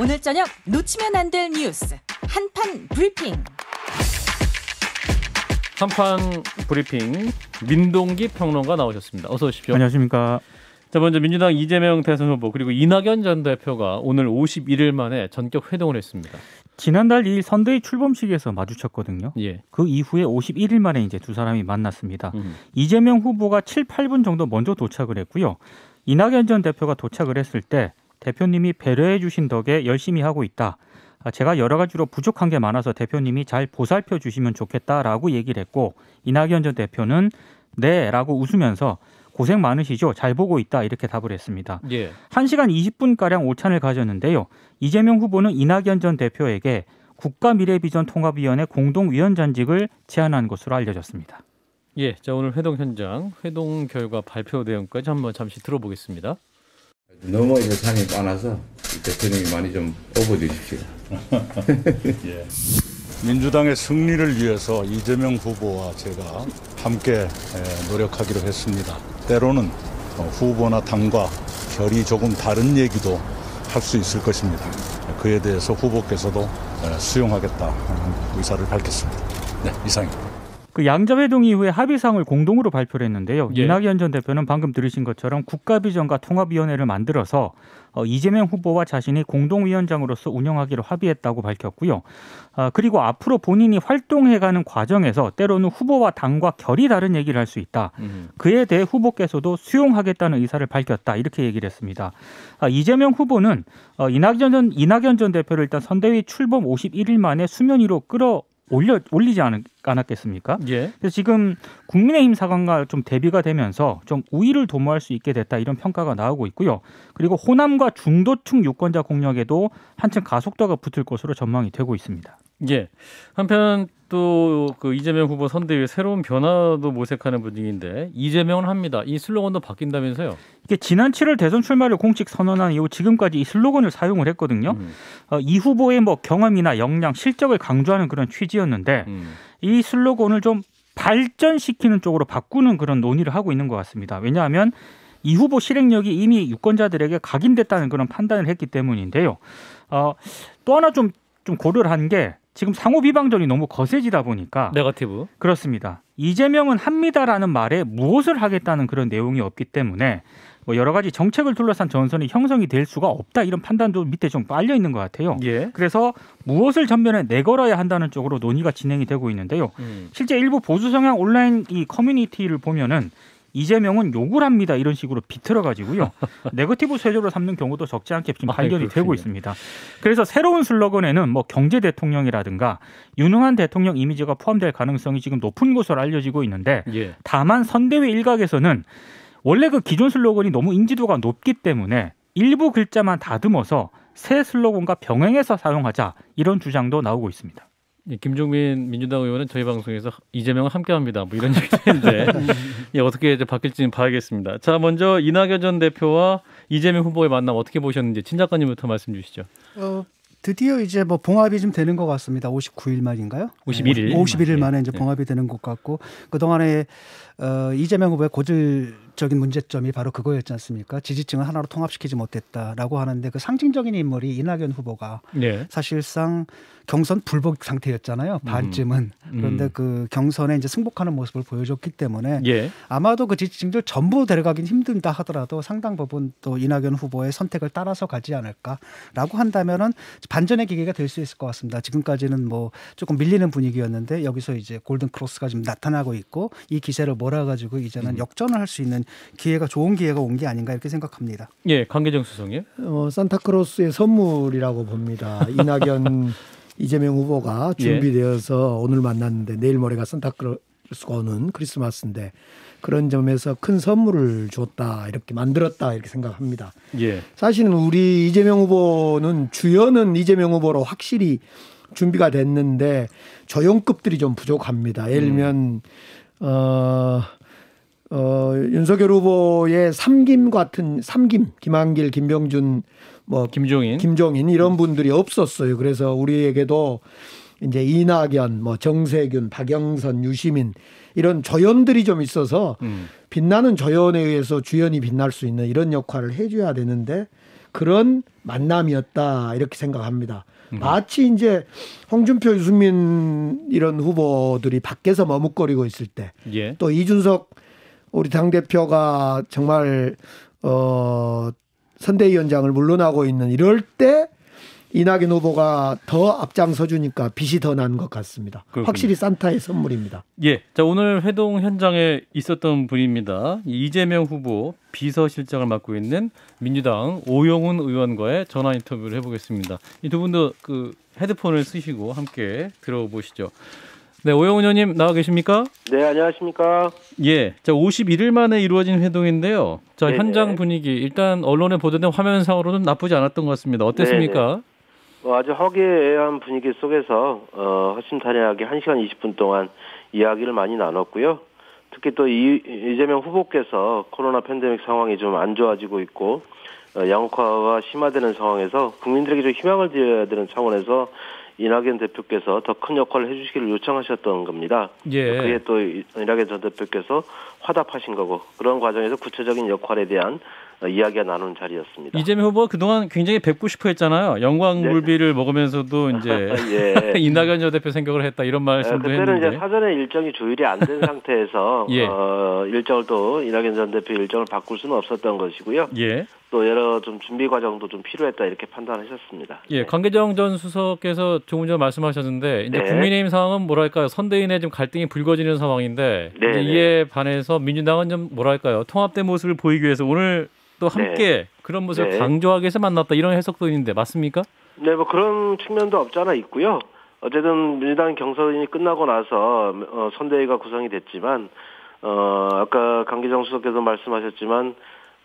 오늘 저녁 놓치면 안 될 뉴스 한판 브리핑. 한판 브리핑 민동기 평론가 나오셨습니다. 어서 오십시오. 안녕하십니까. 자 먼저 민주당 이재명 대선 후보 그리고 이낙연 전 대표가 오늘 51일 만에 전격 회동을 했습니다. 지난달 2일 선대위 출범식에서 마주쳤거든요. 예. 그 이후에 51일 만에 이제 두 사람이 만났습니다. 음. 이재명 후보가 7, 8분 정도 먼저 도착을 했고요. 이낙연 전 대표가 도착을 했을 때 대표님이 배려해 주신 덕에 열심히 하고 있다. 아, 제가 여러 가지로 부족한 게 많아서 대표님이 잘 보살펴 주시면 좋겠다라고 얘기를 했고 이낙연 전 대표는 네라고 웃으면서 고생 많으시죠? 잘 보고 있다 이렇게 답을 했습니다. 예. 1시간 20분 가량 오찬을 가졌는데요. 이재명 후보는 이낙연 전 대표에게 국가 미래비전 통합위원회 공동위원장직을 제안한 것으로 알려졌습니다. 예. 자 오늘 회동 현장 회동 결과 발표 내용까지 한번 잠시 들어보겠습니다. 너무 예산이 많아서 대통령이 많이 좀 업어주십시오. 민주당의 승리를 위해서 이재명 후보와 제가 함께 에, 노력하기로 했습니다. 때로는 어, 후보나 당과 결이 조금 다른 얘기도 할 수 있을 것입니다. 그에 대해서 후보께서도 에, 수용하겠다 의사를 밝혔습니다. 네, 이상입니다. 그 양자회동 이후에 합의상을 공동으로 발표를 했는데요. 예. 이낙연 전 대표는 방금 들으신 것처럼 국가비전과 통합위원회를 만들어서 어, 이재명 후보와 자신이 공동위원장으로서 운영하기로 합의했다고 밝혔고요. 아, 그리고 앞으로 본인이 활동해가는 과정에서 때로는 후보와 당과 결이 다른 얘기를 할 수 있다. 음. 그에 대해 후보께서도 수용하겠다는 의사를 밝혔다 이렇게 얘기를 했습니다. 아, 이재명 후보는 어, 이낙연 전 이낙연 전 대표를 일단 선대위 출범 51일 만에 수면 위로 끌어 올려 올리지 않, 않았겠습니까? 예. 그래서 지금 국민의힘 사관과 좀 대비가 되면서 좀 우위를 도모할 수 있게 됐다 이런 평가가 나오고 있고요. 그리고 호남과 중도층 유권자 공략에도 한층 가속도가 붙을 것으로 전망이 되고 있습니다. 예. 한편 또 그 이재명 후보 선대위에 새로운 변화도 모색하는 분위기인데 이재명은 합니다. 이 슬로건도 바뀐다면서요? 이게 지난 7월 대선 출마를 공식 선언한 이후 지금까지 이 슬로건을 사용을 했거든요. 음. 어, 이 후보의 뭐 경험이나 역량, 실적을 강조하는 그런 취지였는데 음. 이 슬로건을 좀 발전시키는 쪽으로 바꾸는 그런 논의를 하고 있는 것 같습니다. 왜냐하면 이 후보 실행력이 이미 유권자들에게 각인됐다는 그런 판단을 했기 때문인데요. 어, 또 하나 좀, 좀 고려를 한 게 지금 상호 비방전이 너무 거세지다 보니까 네거티브. 그렇습니다. 이재명은 합니다라는 말에 무엇을 하겠다는 그런 내용이 없기 때문에 뭐 여러 가지 정책을 둘러싼 전선이 형성이 될 수가 없다 이런 판단도 밑에 좀 빨려 있는 것 같아요. 예. 그래서 무엇을 전면에 내걸어야 한다는 쪽으로 논의가 진행이 되고 있는데요. 음. 실제 일부 보수 성향 온라인 이 커뮤니티를 보면은 이재명은 욕을 합니다 이런 식으로 비틀어 가지고요 네거티브 쇄조로 삼는 경우도 적지 않게 지금 아, 발견이 그렇군요. 되고 있습니다. 그래서 새로운 슬로건에는 뭐 경제 대통령이라든가 유능한 대통령 이미지가 포함될 가능성이 지금 높은 것으로 알려지고 있는데 예. 다만 선대위 일각에서는 원래 그 기존 슬로건이 너무 인지도가 높기 때문에 일부 글자만 다듬어서 새 슬로건과 병행해서 사용하자 이런 주장도 나오고 있습니다. 예, 김종민 민주당 의원은 저희 방송에서 이재명은 함께합니다. 뭐 이런 얘기도 했는데 예, 어떻게 이제 바뀔지는 봐야겠습니다. 자, 먼저 이낙연 전 대표와 이재명 후보의 만남 어떻게 보셨는지 친 작가님부터 말씀 주시죠. 어, 드디어 이제 뭐 봉합이 좀 되는 것 같습니다. 59일 만인가요? 51일. 51일 만에 이제 네. 봉합이 되는 것 같고 그 동안에 어, 이재명 후보의 고질적인 문제점이 바로 그거였지 않습니까? 지지층을 하나로 통합시키지 못했다라고 하는데 그 상징적인 인물이 이낙연 후보가 네. 사실상 경선 불복 상태였잖아요. 반쯤은 그런데 음. 그 경선에 이제 승복하는 모습을 보여줬기 때문에 예. 아마도 그 지지층들 전부 데려가긴 힘든다 하더라도 상당 부분 또 이낙연 후보의 선택을 따라서 가지 않을까라고 한다면은 반전의 기회가 될 수 있을 것 같습니다. 지금까지는 뭐 조금 밀리는 분위기였는데 여기서 이제 골든 크로스가 지금 나타나고 있고 이 기세를 몰아가지고 이제는 역전을 할 수 있는 기회가 좋은 기회가 온 게 아닌가 이렇게 생각합니다. 예, 강계정 수석님. 어, 산타크로스의 선물이라고 봅니다. 이낙연 이재명 후보가 예. 준비되어서 오늘 만났는데 내일 모레가 산타크로스가 오는 크리스마스인데 그런 점에서 큰 선물을 줬다 이렇게 만들었다 이렇게 생각합니다. 예. 사실은 우리 이재명 후보는 주연은 이재명 후보로 확실히 준비가 됐는데 조연급들이 좀 부족합니다. 예를 들면 어, 어, 윤석열 후보의 삼김 같은 삼김 김한길, 김병준, 뭐 김종인. 김종인 이런 분들이 없었어요. 그래서 우리에게도 이제 이낙연, 뭐 정세균, 박영선, 유시민 이런 조연들이 좀 있어서 음. 빛나는 조연에 의해서 주연이 빛날 수 있는 이런 역할을 해줘야 되는데 그런 만남이었다 이렇게 생각합니다. 음. 마치 이제 홍준표, 유승민 이런 후보들이 밖에서 머뭇거리고 있을 때 예. 또 이준석 우리 당 대표가 정말 어 선대위원장을 물러나고 있는 이럴 때 이낙연 후보가 더 앞장서 주니까 빛이 더 난 것 같습니다. 그렇군요. 확실히 산타의 선물입니다. 예. 자, 오늘 회동 현장에 있었던 분입니다. 이재명 후보 비서실장을 맡고 있는 민주당 오영훈 의원과의 전화 인터뷰를 해 보겠습니다. 이 두 분도 그 헤드폰을 쓰시고 함께 들어보시죠. 네, 오영훈 의원님 나와 계십니까? 네, 안녕하십니까. 예. 자, 51일 만에 이루어진 회동인데요. 자, 네네. 현장 분위기 일단 언론에 보도된 화면상으로는 나쁘지 않았던 것 같습니다. 어땠습니까? 어, 아주 허기애애한 분위기 속에서 어, 허심탄회하게 1시간 20분 동안 이야기를 많이 나눴고요. 특히 또 이, 이재명 후보께서 코로나 팬데믹 상황이 좀 안 좋아지고 있고 어, 양극화가 심화되는 상황에서 국민들에게 좀 희망을 드려야 되는 차원에서 이낙연 대표께서 더 큰 역할을 해주시기를 요청하셨던 겁니다. 예. 그에 또 이- 이낙연 전 대표께서 화답하신 거고 그런 과정에서 구체적인 역할에 대한 어, 이야기가 나누는 자리였습니다. 이재명 후보가 그동안 굉장히 뵙고 싶어 했잖아요. 영광물비를 먹으면서도 이제 예. 이낙연 전 대표 생각을 했다 이런 어, 말씀도 그때는 했는데. 이제 사전에 일정이 조율이 안 된 상태에서 예. 어, 일정을 또 이낙연 전 대표 일정을 바꿀 수는 없었던 것이고요. 예. 또 여러 좀 준비 과정도 좀 필요했다 이렇게 판단하셨습니다. 예, 네. 강계정 전 수석께서 조금 전에 말씀하셨는데 이제 네. 국민의힘 상황은 뭐랄까요 선대인의 좀 갈등이 불거지는 상황인데 네, 네. 이에 반해서 민주당은 좀 뭐랄까요 통합된 모습을 보이기 위해서 오늘 또 함께 그런 모습을 네. 강조하기 위해서 만났다 이런 해석도 있는데 맞습니까? 네, 뭐 그런 측면도 없지 않아 있고요. 어쨌든 민주당 경선이 끝나고 나서 어, 선대위가 구성이 됐지만 어, 아까 강기정 수석께서 말씀하셨지만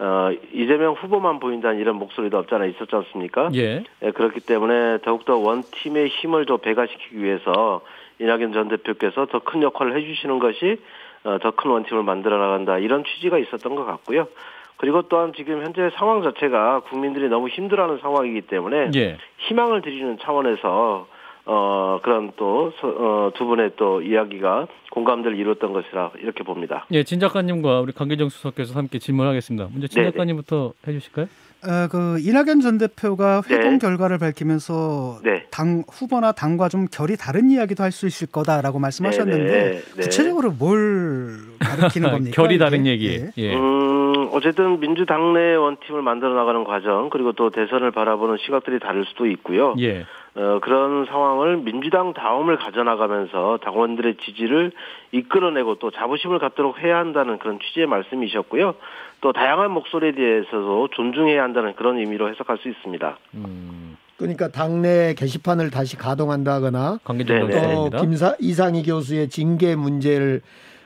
어, 이재명 후보만 보인다는 이런 목소리도 없지 않아 있었지 않습니까? 예. 예, 그렇기 때문에 더욱더 원팀의 힘을 더 배가시키기 위해서 이낙연 전 대표께서 더 큰 역할을 해주시는 것이 어, 더 큰 원팀을 만들어 나간다 이런 취지가 있었던 것 같고요. 그리고 또한 지금 현재 상황 자체가 국민들이 너무 힘들어하는 상황이기 때문에 예. 희망을 드리는 차원에서 어 그런 또두 분의 또 이야기가 공감대를 이뤘던 것이라 이렇게 봅니다. 예, 진 작가님과 우리 강계정 수석께서 함께 질문하겠습니다. 먼저 진 네네. 작가님부터 해주실까요? 어, 그 이낙연 전 대표가 회동 네. 결과를 밝히면서 네. 당 후보나 당과 좀 결이 다른 이야기도 할 수 있을 거다라고 말씀하셨는데 네네. 네. 구체적으로 뭘 가리키는 겁니까? 결이 이게? 다른 얘기. 예. 예. 음, 어쨌든 민주당 내 원팀을 만들어 나가는 과정 그리고 또 대선을 바라보는 시각들이 다를 수도 있고요. 예. 어, 그런 상황을 민주당 다움을 가져나가면서 당원들의 지지를 이끌어내고 또 자부심을 갖도록 해야 한다는 그런 취지의 말씀이셨고요. 또 다양한 목소리에 대해서도 존중해야 한다는 그런 의미로 해석할 수 있습니다. 음, 그러니까 당내 게시판을 다시 가동한다거나 강계정 네네. 또. 김사 이상희 교수의 징계 문제를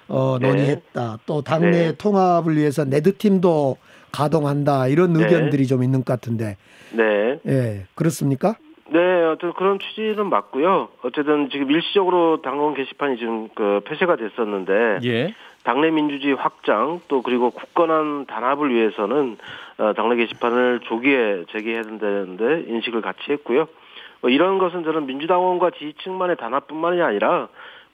어, 네. 논의했다. 또 당내 네. 통합을 위해서 네드팀도 가동한다. 이런 네. 의견들이 좀 있는 것 같은데. 네. 예. 그렇습니까? 네, 어떤 그런 취지는 맞고요. 어쨌든 지금 일시적으로 당원 게시판이 지금 그 폐쇄가 됐었는데 예. 당내 민주주의 확장 또 그리고 굳건한 단합을 위해서는 어, 당내 게시판을 조기에 재개해야 된다는데 인식을 같이 했고요. 어, 이런 것은 저는 민주당원과 지지층만의 단합뿐만이 아니라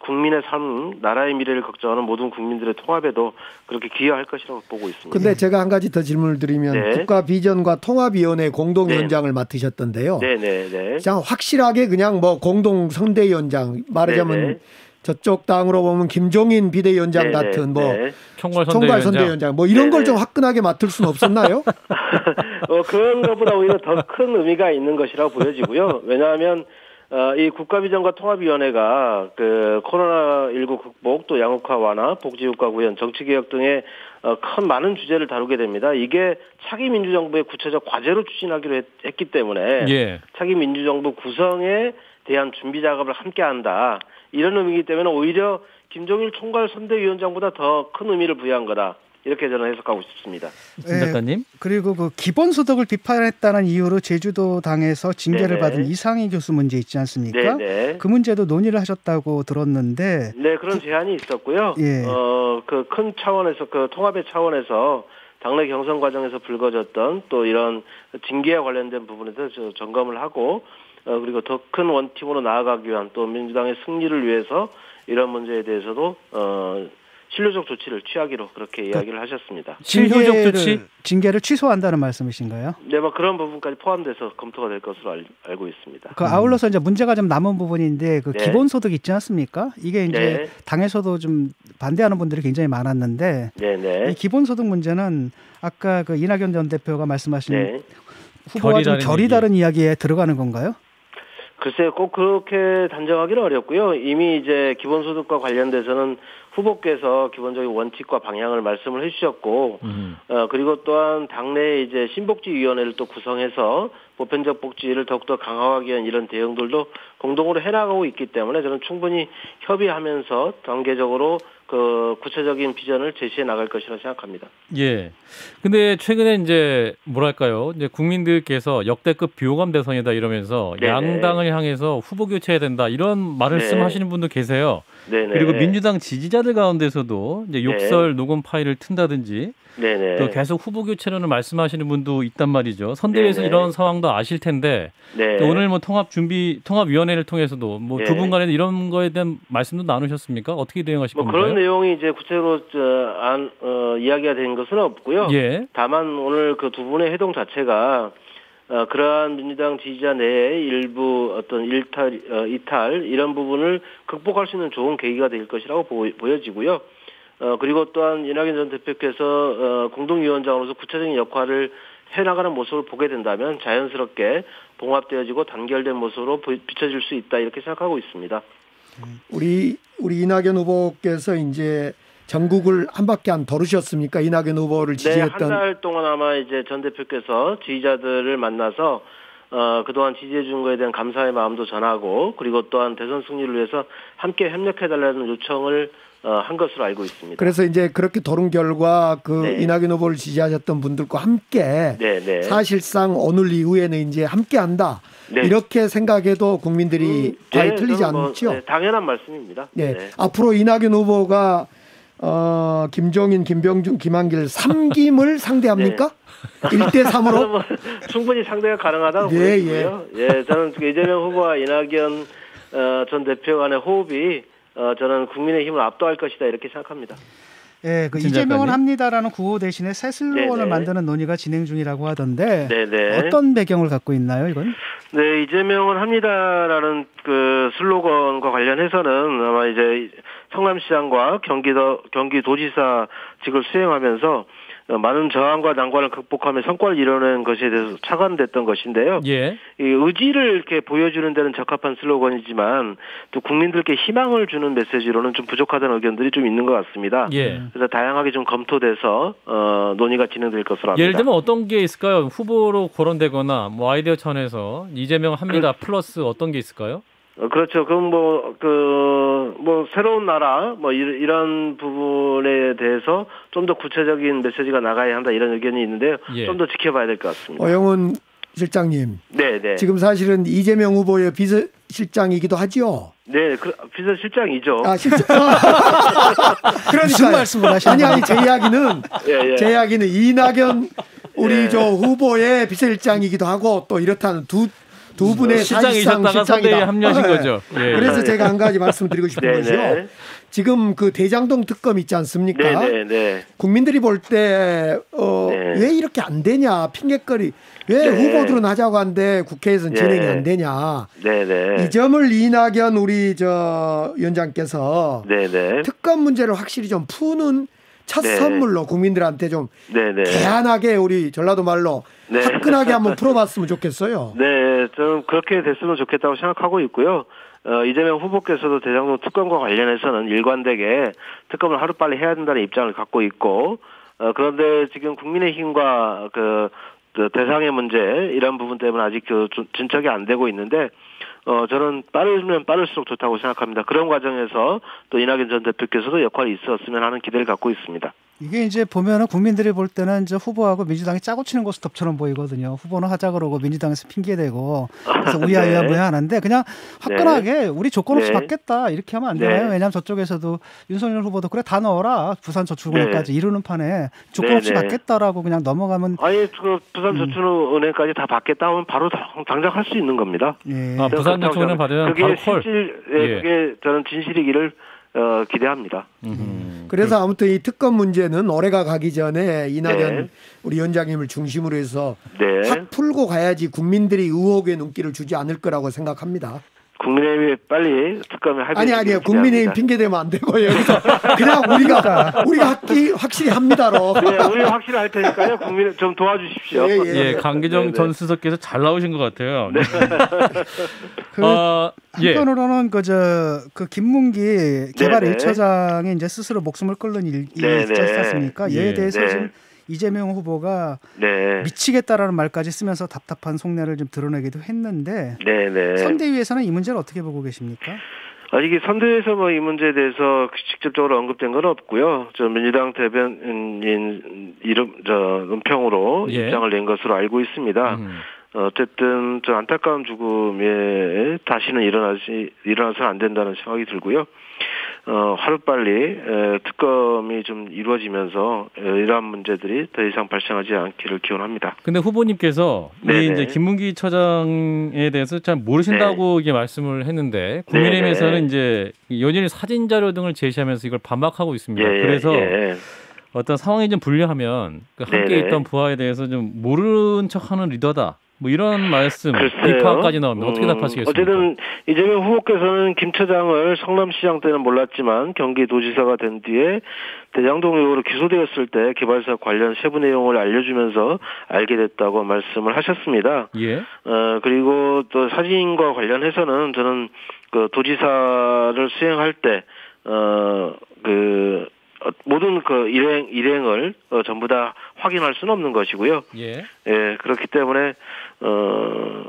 국민의 삶, 나라의 미래를 걱정하는 모든 국민들의 통합에도 그렇게 기여할 것이라고 보고 있습니다. 근데 제가 한 가지 더 질문을 드리면 네. 국가 비전과 통합위원회 공동위원장을 맡으셨던데요. 네, 네, 네. 그냥 확실하게 그냥 뭐 공동 선대위원장 말하자면 네, 네. 저쪽 당으로 보면 김종인 비대위원장 네, 같은 뭐 네. 총괄 총괄 선대위원장. 선대위원장 뭐 이런 걸 네, 좀 네. 화끈하게 맡을 수는 없었나요? 어, 그런 것보다 오히려 더 큰 의미가 있는 것이라고 보여지고요. 왜냐하면 어, 이 국가비전과 통합위원회가 그 코로나19 극복 또 양극화 완화, 복지효과 구현, 정치개혁 등의 어, 큰 많은 주제를 다루게 됩니다. 이게 차기 민주정부의 구체적 과제로 추진하기로 했, 했기 때문에 예. 차기 민주정부 구성에 대한 준비 작업을 함께 한다. 이런 의미이기 때문에 오히려 김종일 총괄 선대위원장보다 더 큰 의미를 부여한 거다. 이렇게 저는 해석하고 싶습니다. 진 예, 작가님. 그리고 그 기본소득을 비판했다는 이유로 제주도 당에서 징계를 네네. 받은 이상희 교수 문제 있지 않습니까? 네, 네. 그 문제도 논의를 하셨다고 들었는데 네, 그런 제안이 있었고요. 예. 어, 그 큰 차원에서, 그 통합의 차원에서 당내 경선 과정에서 불거졌던 또 이런 징계와 관련된 부분에 대해서 점검을 하고, 어, 그리고 더 큰 원팀으로 나아가기 위한 또 민주당의 승리를 위해서 이런 문제에 대해서도, 어, 실효적 조치를 취하기로 그렇게 이야기를 하셨습니다. 실효적 조치? 징계를 취소한다는 말씀이신가요? 네, 뭐 그런 부분까지 포함돼서 검토가 될 것으로 알, 알고 있습니다. 그 아울러서 이제 문제가 좀 남은 부분인데 그 네. 기본소득 있지 않습니까? 이게 이제 네. 당에서도 좀 반대하는 분들이 굉장히 많았는데 네, 네. 이 기본소득 문제는 아까 그 이낙연 전 대표가 말씀하신 네. 후보와 좀 결이 다른 결이. 다른 이야기에 들어가는 건가요? 글쎄 꼭 그렇게 단정하기는 어렵고요. 이미 이제 기본소득과 관련돼서는 후보께서 기본적인 원칙과 방향을 말씀을 해주셨고, 음. 어, 그리고 또한 당내 이제 신복지위원회를 또 구성해서 보편적 복지를 더욱더 강화하기 위한 이런 대응들도 공동으로 해나가고 있기 때문에 저는 충분히 협의하면서 단계적으로 그 구체적인 비전을 제시해 나갈 것이라 생각합니다. 예. 근데 최근에 이제 뭐랄까요? 이제 국민들께서 역대급 비호감 대선이다 이러면서 네네. 양당을 향해서 후보 교체해야 된다 이런 말씀하시는 분도 계세요. 네네. 그리고 민주당 지지자들 가운데서도 이제 욕설 녹음 파일을 튼다든지. 또 계속 후보 교체론을 말씀하시는 분도 있단 말이죠. 선대위에서. 이런 상황도 아실 텐데 네. 또 오늘 뭐 통합 준비 통합 위원회를 통해서도 뭐두 네. 분 간에 이런 거에 대한 말씀도 나누셨습니까? 어떻게 대응하실 뭐 건가요? 그런 내용이 이제 구체적으로 저, 안, 어, 이야기가 된 것은 없고요. 예. 다만 오늘 그 두 분의 회동 자체가 어, 그러한 민주당 지지자 내의 일부 어떤 일탈, 어, 이탈 이런 부분을 극복할 수 있는 좋은 계기가 될 것이라고 보, 보여지고요. 어, 그리고 또한 이낙연 전 대표께서 어, 공동위원장으로서 구체적인 역할을 해나가는 모습을 보게 된다면 자연스럽게 봉합되어지고 단결된 모습으로 보- 비춰질 수 있다 이렇게 생각하고 있습니다. 우리 우리 이낙연 후보께서 이제 전국을 한 바퀴 안 돌으셨습니까? 이낙연 후보를 네, 한 지지했던 달 동안 아마 이제 전 대표께서 지지자들을 만나서 어, 그동안 지지해 준 거에 대한 감사의 마음도 전하고 그리고 또한 대선 승리를 위해서 함께 협력해 달라는 요청을 어, 한 것으로 알고 있습니다. 그래서 이제 그렇게 도른 결과 그 네. 이낙연 후보를 지지하셨던 분들과 함께 네, 네. 사실상 오늘 이후에는 이제 함께 한다. 네. 이렇게 생각해도 국민들이 음, 네, 틀리지 뭐, 않죠. 네, 당연한 말씀입니다. 네. 네. 앞으로 이낙연 후보가 어, 김종인, 김병준, 김한길 삼김을 상대합니까? 일 1대 3으로? 저는 뭐 충분히 상대가 가능하다고 예, 보고요. 예. 저는 그 이재명 후보와 이낙연 어, 전 대표 간의 호흡이 어, 저는 국민의힘을 압도할 것이다 이렇게 생각합니다. 예, 그진 이재명은? 합니다라는 구호 대신에 새 슬로건을 네네. 만드는 논의가 진행 중이라고 하던데 네네. 어떤 배경을 갖고 있나요, 이건? 네, 이재명은 합니다라는 그 슬로건과 관련해서는 아마 이제 성남시장과 경기도 경기도지사직을 수행하면서 어, 많은 저항과 난관을 극복하며 성과를 이뤄낸 것에 대해서 착안됐던 것인데요. 예. 이 의지를 이렇게 보여주는 데는 적합한 슬로건이지만 또 국민들께 희망을 주는 메시지로는 좀 부족하다는 의견들이 좀 있는 것 같습니다. 예. 그래서 다양하게 좀 검토돼서 어, 논의가 진행될 것으로 합니다. 예를 들면 어떤 게 있을까요? 후보로 거론되거나 뭐 아이디어 차원에서 이재명 합니다 플러스 어떤 게 있을까요? 어, 그렇죠. 그럼 뭐, 그, 뭐, 새로운 나라, 뭐, 이- 이런 부분에 대해서 좀 더 구체적인 메시지가 나가야 한다, 이런 의견이 있는데요. 예. 좀더 지켜봐야 될 것 같습니다. 어영은 실장님, 네, 네. 지금 사실은 이재명 후보의 비서실장이기도 하죠. 네, 그, 비서실장이죠. 아, 실장. 그러니까 무슨 말씀을 하시는 아니 아니 제 이야기는 예, 예. 제 이야기는 이낙연 우리 예. 저 후보의 비서실장이기도 하고 또 이렇다는 두 두 분의 사실상 시장이셨다가 선대위에 실장이다. 합류하신 네. 거죠. 예. 그래서 제가 한 가지 말씀드리고 싶은 네, 것이요. 네. 지금 그 대장동 특검 있지 않습니까? 네, 네, 네. 국민들이 볼때 어, 네. 왜 이렇게 안 되냐 핑계거리 왜 네. 후보들은 하자고 하는데 국회에서는 네. 진행이 안 되냐 네, 네. 이 점을 이낙연 우리 저 위원장께서 네, 네. 특검 문제를 확실히 좀 푸는 첫 네. 선물로 국민들한테 좀 네, 네. 개안하게 우리 전라도 말로 네. 화끈하게 한번 풀어봤으면 좋겠어요. 네, 저는 그렇게 됐으면 좋겠다고 생각하고 있고요. 어, 이재명 후보께서도 대장동 특검과 관련해서는 일관되게 특검을 하루빨리 해야 된다는 입장을 갖고 있고, 어, 그런데 지금 국민의힘과 그, 그 대상의 문제 이런 부분 때문에 아직 그좀 진척이 안 되고 있는데 어 저는 빠르면 빠를수록 좋다고 생각합니다. 그런 과정에서 또 이낙연 전 대표께서도 역할이 있었으면 하는 기대를 갖고 있습니다. 이게 이제 보면은 국민들이 볼 때는 이제 후보하고 민주당이 짜고 치는 고스톱처럼 보이거든요. 후보는 하자 그러고 민주당에서 핑계 대고 그래서 네. 우야우야 하는데 그냥 화끈하게 우리 조건 없이 네. 받겠다 이렇게 하면 안 네. 되나요? 왜냐하면 저쪽에서도 윤석열 후보도 그래 다 넣어라 부산 저축은행까지 이루는 판에 조건 네, 없이 네. 받겠다라고 그냥 넘어가면 아예 그 부산 저축은행까지 다 받겠다 하면 바로 당- 당장 할 수 있는 겁니다. 예. 아, 부산 저축은행 받으면 그게 바로 콜. 실질, 예, 예. 그게 저는 진실이기를 어, 기대합니다. 음. 그래서 아무튼 이 특검 문제는 올해가 가기 전에 이낙연 네. 우리 위원장님을 중심으로 해서 네. 확 풀고 가야지 국민들이 의혹의 눈길을 주지 않을 거라고 생각합니다. 국민의힘이 빨리 특검에 합의. 아니 아니요 국민의힘 핑계 대면 안 되고요. 여기서 그냥 우리가 우리가 확기, 확실히 합니다로. 네, 우리 확실히 할 테니까요. 국민 좀 도와주십시오. 예, 예, 강기정 네, 네. 전 수석께서 잘 나오신 것 같아요. 네. 그 아, 예. 한편으로는 그저 그 김문기 개발 네네. 1처장이 이제 스스로 목숨을 끊는 일, 일이 네네. 있지 않습니까? 예. 이에 대해서 네. 지금 이재명 후보가 네. 미치겠다라는 말까지 쓰면서 답답한 속내를 좀 드러내기도 했는데 네, 네. 선대위에서는 이 문제를 어떻게 보고 계십니까? 아, 이게 선대에서 뭐 이 문제에 대해서 직접적으로 언급된 건 없고요. 저 민주당 대변인 이름 저 은평으로 예. 입장을 낸 것으로 알고 있습니다. 음. 어쨌든 저 안타까운 죽음에 다시는 일어나지 일어나서는 안 된다는 생각이 들고요. 어, 하루빨리 에, 특검이 좀 이루어지면서 에, 이러한 문제들이 더 이상 발생하지 않기를 기원합니다. 근데 후보님께서 이 네네. 이제 김문기 처장에 대해서 잘 모르신다고 이게 말씀을 했는데 국민의힘에서는. 이제 연일 사진 자료 등을 제시하면서 이걸 반박하고 있습니다. 예, 예, 그래서 예. 어떤 상황이 좀 불리하면 그 함께 네네. 있던 부하에 대해서 좀 모르는 척하는 리더다. 뭐 이런 말씀. 비판까지 나오면 어떻게 음, 답하시겠습니까? 어쨌든 이재명 후보께서는 김 처장을 성남시장 때는 몰랐지만 경기도지사가 된 뒤에 대장동 의혹으로 기소되었을 때 개발사 관련 세부 내용을 알려주면서 알게 됐다고 말씀을 하셨습니다. 예. 어 그리고 또 사진과 관련해서는 저는 그 도지사를 수행할 때 어그 모든 그 일행 일행을 어, 전부 다 확인할 수는 없는 것이고요. 예. 예, 그렇기 때문에 어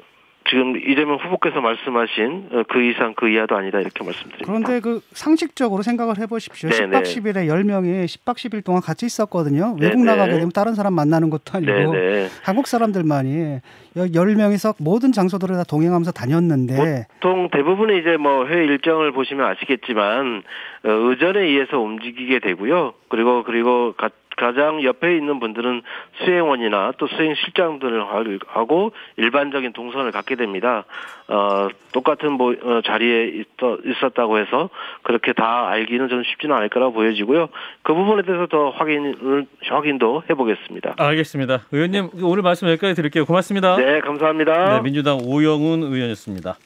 지금 이재명 후보께서 말씀하신 어, 그 이상 그 이하도 아니다 이렇게 말씀드립니다. 그런데 그 상식적으로 생각을 해보십시오. 네네. 10박 10일에 10명이 10박 10일 동안 같이 있었거든요. 외국 네네. 나가게 되면 다른 사람 만나는 것도 아니고 네네. 한국 사람들만이 10명이서 모든 장소들을 다 동행하면서 다녔는데 보통 대부분의 이제 뭐 해외 일정을 보시면 아시겠지만 어, 의전에 의해서 움직이게 되고요. 그리고 그리고 가, 가장 옆에 있는 분들은 수행원이나 또 수행 실장들을 하고 일반적인 동선을 갖게 됩니다. 어, 똑같은 뭐 어, 자리에 있었다고 해서 그렇게 다 알기는 저는 쉽지는 않을 거라고 보여지고요. 그 부분에 대해서 더 확인을 확인도 해보겠습니다. 알겠습니다. 의원님 오늘 말씀 여기까지 드릴게요. 고맙습니다. 네, 감사합니다. 네, 민주당 오영훈 의원이었습니다.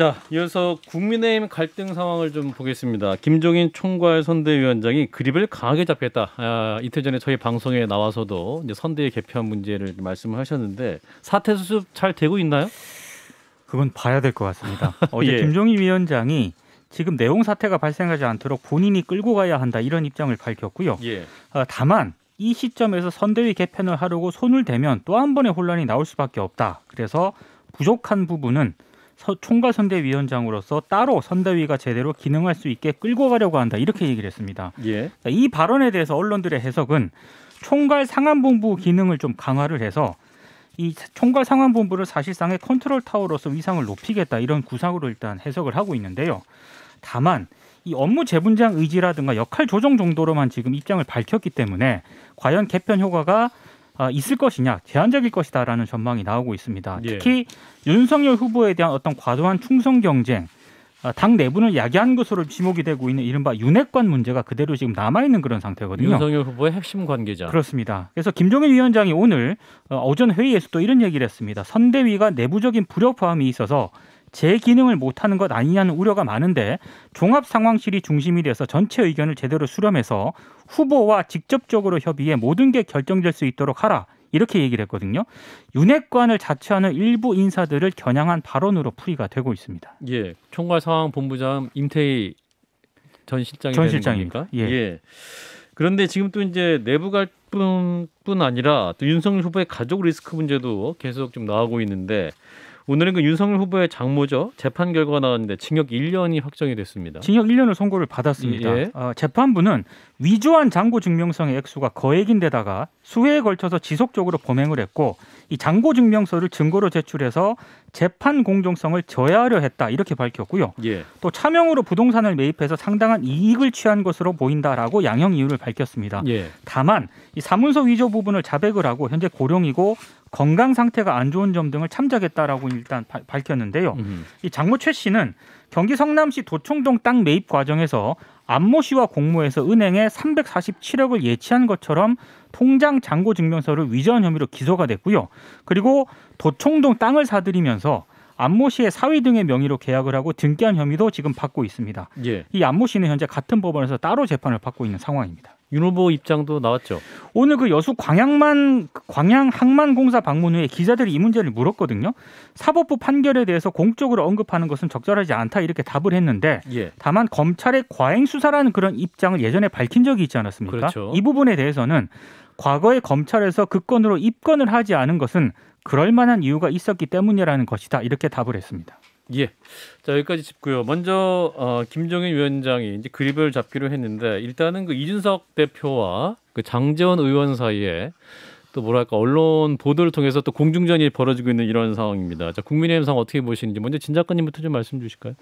자, 이어서 국민의힘 갈등 상황을 좀 보겠습니다. 김종인 총괄 선대위원장이 그립을 강하게 잡겠다. 아, 이틀 전에 저희 방송에 나와서도 이제 선대위 개편 문제를 말씀을 하셨는데 사태 수습 잘 되고 있나요? 그건 봐야 될 것 같습니다. 어제 예. 김종인 위원장이 지금 내용 사태가 발생하지 않도록 본인이 끌고 가야 한다 이런 입장을 밝혔고요. 예. 어, 다만 이 시점에서 선대위 개편을 하려고 손을 대면 또 한 번의 혼란이 나올 수밖에 없다. 그래서 부족한 부분은 서- 총괄 선대위원장으로서 따로 선대위가 제대로 기능할 수 있게 끌고 가려고 한다. 이렇게 얘기를 했습니다. 예. 자, 이 발언에 대해서 언론들의 해석은 총괄 상안본부 기능을 좀 강화를 해서 이 총괄 상안본부를 사실상의 컨트롤 타워로서 위상을 높이겠다 이런 구상으로 일단 해석을 하고 있는데요. 다만 이 업무 재분장 의지라든가 역할 조정 정도로만 지금 입장을 밝혔기 때문에 과연 개편 효과가 아, 있을 것이냐 제한적일 것이다라는 전망이 나오고 있습니다. 예. 특히 윤석열 후보에 대한 어떤 과도한 충성 경쟁, 아, 당 내분을 야기한 것으로 지목이 되고 있는 이른바 윤핵관 문제가 그대로 지금 남아 있는 그런 상태거든요. 윤석열 후보의 핵심 관계자. 그렇습니다. 그래서 김종인 위원장이 오늘 어, 오전 회의에서 또 이런 얘기를 했습니다. 선대위가 내부적인 불협화음이 있어서 제 기능을 못하는 것 아니냐는 우려가 많은데 종합 상황실이 중심이 돼서 전체 의견을 제대로 수렴해서 후보와 직접적으로 협의해 모든 게 결정될 수 있도록 하라. 이렇게 얘기를 했거든요. 윤핵관을 자처하는 일부 인사들을 겨냥한 발언으로 풀이가 되고 있습니다. 예. 총괄 상황 본부장 임태희 전 실장이 전 실장입니다. 겁니까? 예. 그런데 지금 또 이제 내부 갈등뿐 아니라 또 윤석열 후보의 가족 리스크 문제도 계속 좀 나오고 있는데 오늘은 그 윤석열 후보의 장모죠 재판 결과가 나왔는데 징역 1년이 확정이 됐습니다. 징역 1년을 선고를 받았습니다. 예. 어, 재판부는 위조한 장고 증명서의 액수가 거액인데다가 수회에 걸쳐서 지속적으로 범행을 했고 이 장고 증명서를 증거로 제출해서 재판 공정성을 저해하려 했다 이렇게 밝혔고요. 예. 또 차명으로 부동산을 매입해서 상당한 이익을 취한 것으로 보인다라고 양형 이유를 밝혔습니다. 예. 다만 이 사문서 위조 부분을 자백을 하고 현재 고령이고 건강 상태가 안 좋은 점 등을 참작했다라고 일단 바- 밝혔는데요. 음. 이 장모 최 씨는 경기 성남시 도청동 땅 매입 과정에서 안모 씨와 공모해서 은행에 347억을 예치한 것처럼 통장 잔고 증명서를 위조한 혐의로 기소가 됐고요. 그리고 도청동 땅을 사들이면서 안모 씨의 사위 등의 명의로 계약을 하고 등기한 혐의도 지금 받고 있습니다. 예. 이 안모 씨는 현재 같은 법원에서 따로 재판을 받고 있는 상황입니다. 윤 후보 입장도 나왔죠. 오늘 그 여수 광양만 광양 항만 공사 방문 후에 기자들이 이 문제를 물었거든요. 사법부 판결에 대해서 공적으로 언급하는 것은 적절하지 않다 이렇게 답을 했는데 예. 다만 검찰의 과잉 수사라는 그런 입장을 예전에 밝힌 적이 있지 않았습니까? 그렇죠. 이 부분에 대해서는 과거에 검찰에서 그 건으로 입건을 하지 않은 것은 그럴 만한 이유가 있었기 때문이라는 것이다 이렇게 답을 했습니다. 예. 자 여기까지 짚고요. 먼저 어, 김종인 위원장이 이제 그립을 잡기로 했는데 일단은 그 이준석 대표와 그 장재원 의원 사이에 또 뭐랄까 언론 보도를 통해서 또 공중전이 벌어지고 있는 이런 상황입니다. 자 국민의힘 상황 어떻게 보시는지 먼저 진 작가님부터 좀 말씀 주실까요?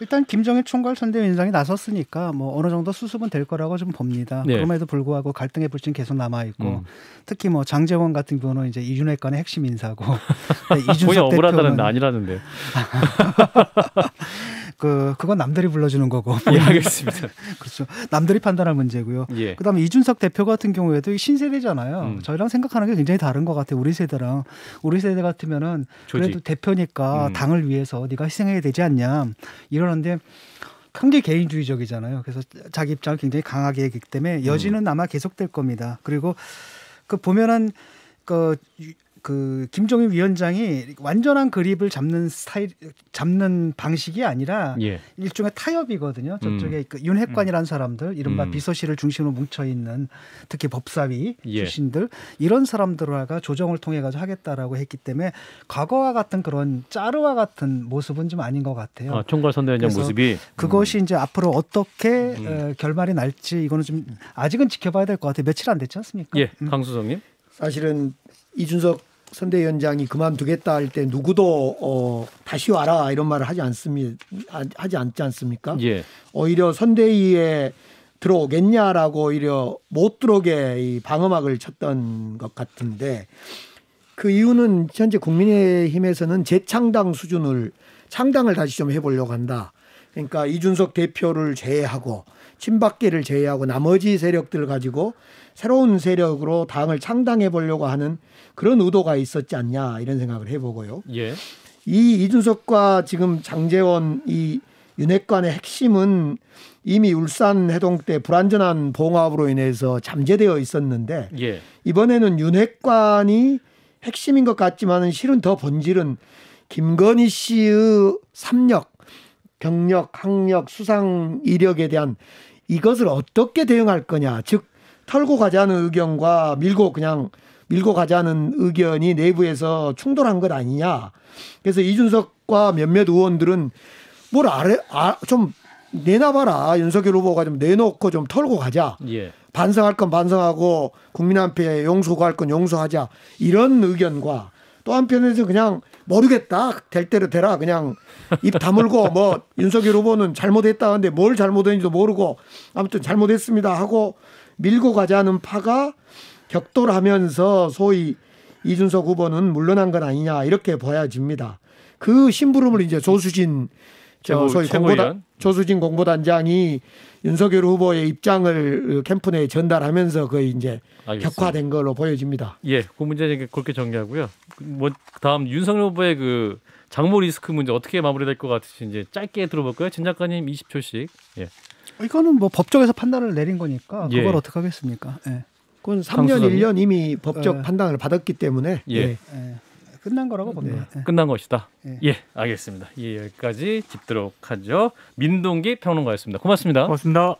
일단 김정일 총괄 선대위원장이 나섰으니까 뭐 어느 정도 수습은 될 거라고 좀 봅니다. 네. 그럼에도 불구하고 갈등의 불씨는 계속 남아 있고 음. 특히 뭐 장재원 같은 경우는 이제 이준핵관의 핵심 인사고 네, 이준석 대표는 아니라는데. 그 그건 남들이 불러주는 거고 예 알겠습니다. 그렇죠. 남들이 판단할 문제고요. 예. 그다음에 이준석 대표 같은 경우에도 이 신세대잖아요. 음. 저희랑 생각하는 게 굉장히 다른 것 같아요. 우리 세대랑 우리 세대 같으면은 그래도 조직. 대표니까 음. 당을 위해서 네가 희생해야 되지 않냐 이러는데 굉장히 개인주의적이잖아요. 그래서 자기 입장을 굉장히 강하게 했기 때문에 여지는 아마 계속될 겁니다. 그리고 그 보면은 그. 유- 그 김종인 위원장이 완전한 그립을 잡는 스타일 잡는 방식이 아니라 예. 일종의 타협이거든요. 저쪽에 그 윤핵관이라는 사람들, 이른바 음. 비서실을 중심으로 뭉쳐 있는 특히 법사위 예. 출신들 이런 사람들과 조정을 통해 가지고 하겠다라고 했기 때문에 과거와 같은 그런 짜르와 같은 모습은 좀 아닌 것 같아요. 아, 총괄 선대위원장 그래서 모습이 그것이 이제 앞으로 어떻게 음. 어, 결말이 날지 이거는 좀 아직은 지켜봐야 될 것 같아요. 며칠 안 됐지 않습니까? 예 음. 강수성님. 사실은 이준석 선대위원장이 그만두겠다 할 때 누구도 어, 다시 와라 이런 말을 하지 않습니다. 하지 않지 않습니까? 예. 오히려 선대위에 들어오겠냐라고 오히려 못 들어오게 이 방어막을 쳤던 것 같은데 그 이유는 현재 국민의힘에서는 재창당 수준을 창당을 다시 좀 해보려고 한다. 그러니까 이준석 대표를 제외하고 친박계를 제외하고 나머지 세력들을 가지고 새로운 세력으로 당을 창당해 보려고 하는 그런 의도가 있었지 않냐 이런 생각을 해보고요. 예. 이 이준석과 지금 장재원 이 윤핵관의 핵심은 이미 울산 해동 때 불안전한 봉합으로 인해서 잠재되어 있었는데 예. 이번에는 윤핵관이 핵심인 것 같지만은 실은 더 본질은 김건희 씨의 삼력, 경력, 학력, 수상 이력에 대한 이것을 어떻게 대응할 거냐. 즉 털고 가자는 의견과 밀고 그냥 밀고 가자는 의견이 내부에서 충돌한 것 아니냐. 그래서 이준석과 몇몇 의원들은 뭘 아래 아, 좀 내놔봐라 윤석열 후보가 좀 내놓고 좀 털고 가자. 예. 반성할 건 반성하고 국민 앞에 용서할 건 용서하자 이런 의견과 또 한편에서 그냥 모르겠다. 될 대로 되라. 그냥 입 다물고 뭐 윤석열 후보는 잘못했다. 하는데 뭘 잘못했는지도 모르고 아무튼 잘못했습니다 하고 밀고 가자는 파가 격돌하면서 소위 이준석 후보는 물러난 건 아니냐 이렇게 보여집니다. 그 심부름을 이제 조수진 저 소위? 공보단 조수진 공보단장이 윤석열 후보의 입장을 캠프 내에 전달하면서 거의 이제 알겠습니다. 격화된 걸로 보여집니다. 예, 그 문제 그렇게 정리하고요. 뭐 다음 윤석열 후보의 그 장모 리스크 문제 어떻게 마무리될 것 같으신지 짧게 들어볼까요? 진 작가님 20초씩. 예. 이거는 뭐 법적에서 판단을 내린 거니까 예. 그걸 어떻게 하겠습니까? 예. 그건 3년 강수사님? 1년 이미 법적 예. 판단을 받았기 때문에 예. 예. 예. 끝난 거라고 봅니다. 예. 끝난 것이다. 예. 예, 알겠습니다. 예, 여기까지 짚도록 하죠. 민동기 평론가였습니다. 고맙습니다. 고맙습니다.